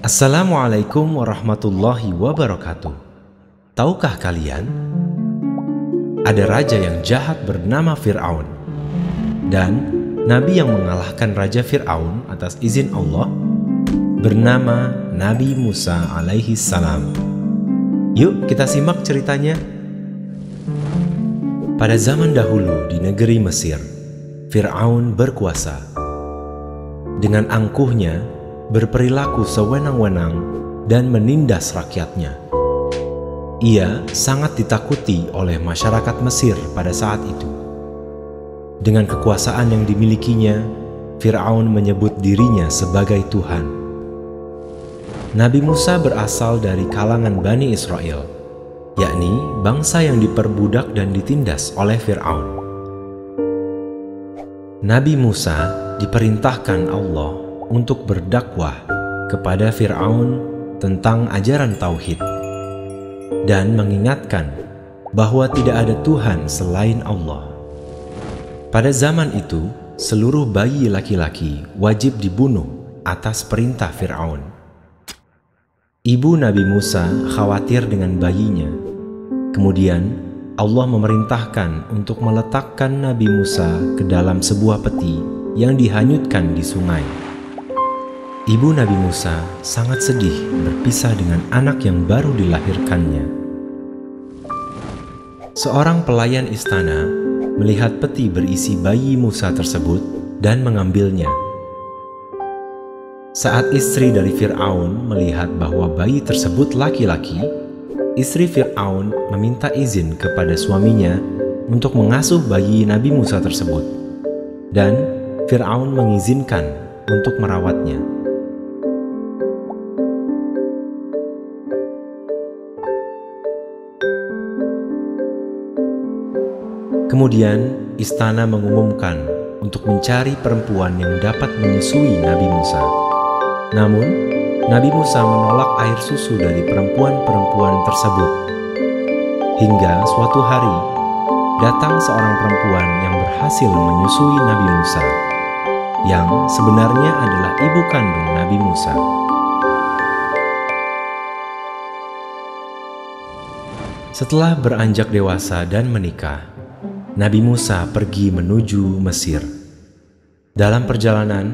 Assalamualaikum warahmatullahi wabarakatuh. Tahukah kalian? Ada raja yang jahat bernama Fir'aun. Dan nabi yang mengalahkan raja Fir'aun atas izin Allah bernama Nabi Musa alaihi salam. Yuk kita simak ceritanya. Pada zaman dahulu di negeri Mesir, Fir'aun berkuasa. Dengan angkuhnya, berperilaku sewenang-wenang dan menindas rakyatnya. Ia sangat ditakuti oleh masyarakat Mesir pada saat itu. Dengan kekuasaan yang dimilikinya, Fir'aun menyebut dirinya sebagai Tuhan. Nabi Musa berasal dari kalangan Bani Israel, yakni bangsa yang diperbudak dan ditindas oleh Fir'aun. Nabi Musa diperintahkan Allah untuk berdakwah kepada Fir'aun tentang ajaran Tauhid dan mengingatkan bahwa tidak ada Tuhan selain Allah. Pada zaman itu, seluruh bayi laki-laki wajib dibunuh atas perintah Fir'aun. Ibu Nabi Musa khawatir dengan bayinya. Kemudian, Allah memerintahkan untuk meletakkan Nabi Musa ke dalam sebuah peti yang dihanyutkan di sungai. Ibu Nabi Musa sangat sedih berpisah dengan anak yang baru dilahirkannya. Seorang pelayan istana melihat peti berisi bayi Musa tersebut dan mengambilnya. Saat istri dari Firaun melihat bahwa bayi tersebut laki-laki, istri Fir'aun meminta izin kepada suaminya untuk mengasuh bayi Nabi Musa tersebut, dan Fir'aun mengizinkan untuk merawatnya. Kemudian istana mengumumkan untuk mencari perempuan yang dapat menyusui Nabi Musa. Namun, Nabi Musa menolak air susu dari perempuan-perempuan tersebut. Hingga suatu hari, datang seorang perempuan yang berhasil menyusui Nabi Musa, yang sebenarnya adalah ibu kandung Nabi Musa. Setelah beranjak dewasa dan menikah, Nabi Musa pergi menuju Mesir. Dalam perjalanan,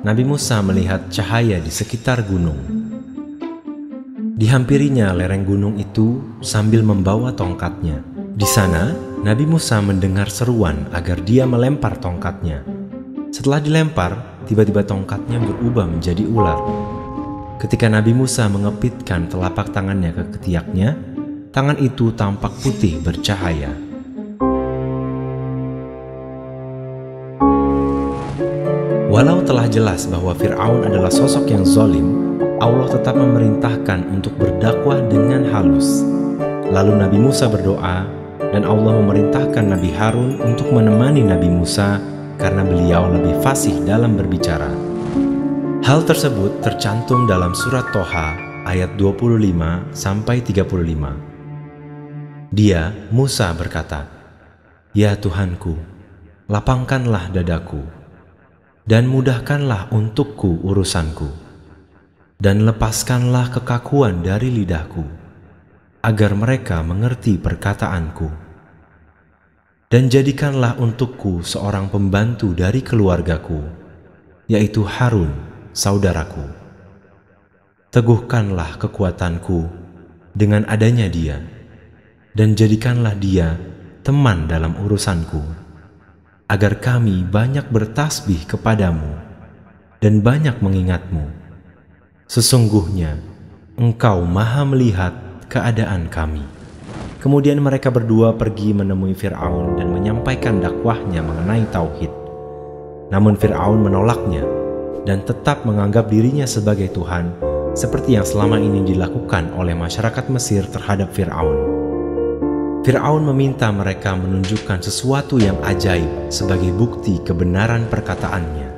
Nabi Musa melihat cahaya di sekitar gunung. Dihampirinya lereng gunung itu sambil membawa tongkatnya. Di sana, Nabi Musa mendengar seruan agar dia melempar tongkatnya. Setelah dilempar, tiba-tiba tongkatnya berubah menjadi ular. Ketika Nabi Musa mengepitkan telapak tangannya ke ketiaknya, tangan itu tampak putih bercahaya. Walau telah jelas bahwa Fir'aun adalah sosok yang zolim, Allah tetap memerintahkan untuk berdakwah dengan halus. Lalu Nabi Musa berdoa, dan Allah memerintahkan Nabi Harun untuk menemani Nabi Musa karena beliau lebih fasih dalam berbicara. Hal tersebut tercantum dalam surat Toha ayat 25 sampai 35. Dia, Musa berkata, "Ya Tuhanku, lapangkanlah dadaku." Dan mudahkanlah untukku urusanku, dan lepaskanlah kekakuan dari lidahku, agar mereka mengerti perkataanku. Dan jadikanlah untukku seorang pembantu dari keluargaku, yaitu Harun, saudaraku. Teguhkanlah kekuatanku dengan adanya dia, dan jadikanlah dia teman dalam urusanku agar kami banyak bertasbih kepadamu dan banyak mengingatmu. Sesungguhnya engkau maha melihat keadaan kami. Kemudian mereka berdua pergi menemui Fir'aun dan menyampaikan dakwahnya mengenai Tauhid. Namun Fir'aun menolaknya dan tetap menganggap dirinya sebagai Tuhan seperti yang selama ini dilakukan oleh masyarakat Mesir terhadap Fir'aun. Firaun meminta mereka menunjukkan sesuatu yang ajaib sebagai bukti kebenaran perkataannya.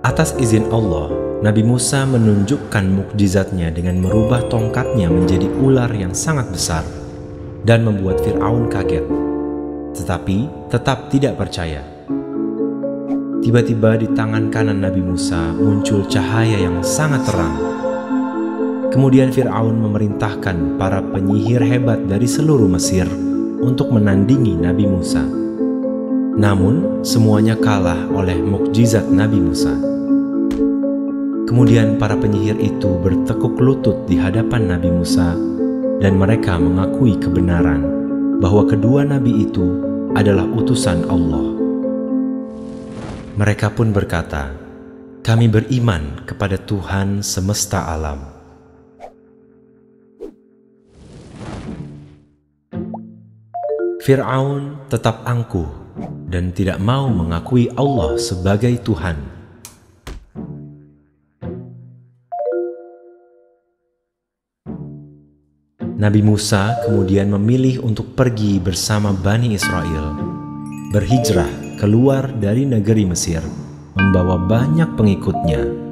Atas izin Allah, Nabi Musa menunjukkan mukjizatnya dengan merubah tongkatnya menjadi ular yang sangat besar dan membuat Firaun kaget. Tetapi tetap tidak percaya. Tiba-tiba di tangan kanan Nabi Musa muncul cahaya yang sangat terang. Kemudian Firaun memerintahkan para penyihir hebat dari seluruh Mesir untuk menandingi Nabi Musa. Namun, semuanya kalah oleh mukjizat Nabi Musa. Kemudian para penyihir itu bertekuk lutut di hadapan Nabi Musa dan mereka mengakui kebenaran bahwa kedua nabi itu adalah utusan Allah. Mereka pun berkata, "Kami beriman kepada Tuhan semesta alam." Fir'aun tetap angkuh dan tidak mau mengakui Allah sebagai Tuhan. Nabi Musa kemudian memilih untuk pergi bersama Bani Israel, berhijrah keluar dari negeri Mesir, membawa banyak pengikutnya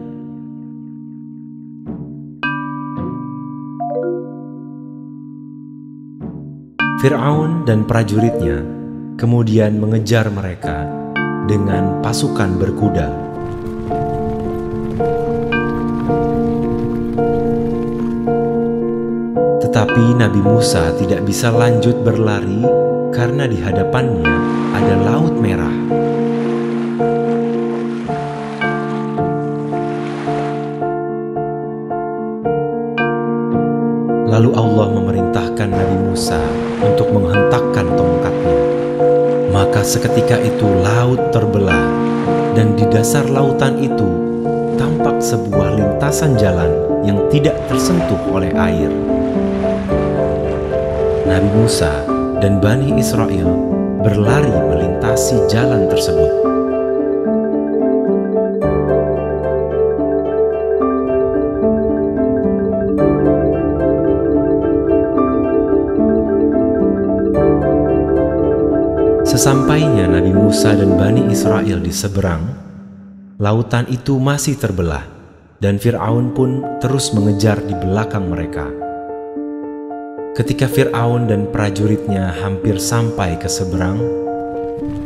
Firaun dan prajuritnya kemudian mengejar mereka dengan pasukan berkuda. Tetapi Nabi Musa tidak bisa lanjut berlari karena di hadapannya ada Laut Merah. Lalu Allah memerintahkan Nabi Musa untuk menghentakkan tongkatnya. Maka seketika itu laut terbelah dan di dasar lautan itu tampak sebuah lintasan jalan yang tidak tersentuh oleh air. Nabi Musa dan Bani Israel berlari melintasi jalan tersebut. Sesampainya Nabi Musa dan Bani Israel di seberang, lautan itu masih terbelah dan Fir'aun pun terus mengejar di belakang mereka. Ketika Fir'aun dan prajuritnya hampir sampai ke seberang,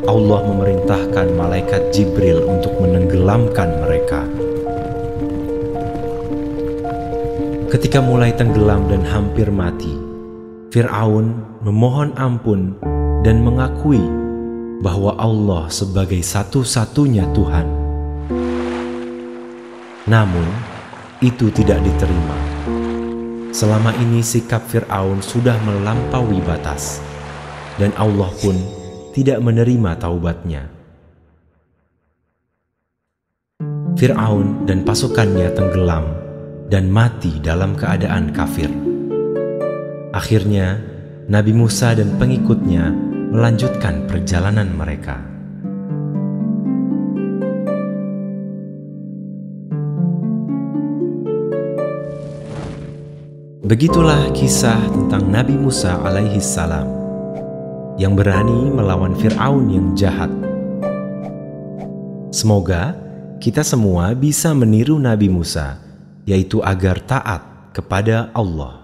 Allah memerintahkan malaikat Jibril untuk menenggelamkan mereka. Ketika mulai tenggelam dan hampir mati, Fir'aun memohon ampun dan mengakui bahwa Allah sebagai satu-satunya Tuhan. Namun, itu tidak diterima. Selama ini sikap Fir'aun sudah melampaui batas, dan Allah pun tidak menerima taubatnya. Fir'aun dan pasukannya tenggelam dan mati dalam keadaan kafir. Akhirnya, Nabi Musa dan pengikutnya melanjutkan perjalanan mereka. Begitulah kisah tentang Nabi Musa alaihi salam yang berani melawan Firaun yang jahat. Semoga kita semua bisa meniru Nabi Musa, yaitu agar taat kepada Allah.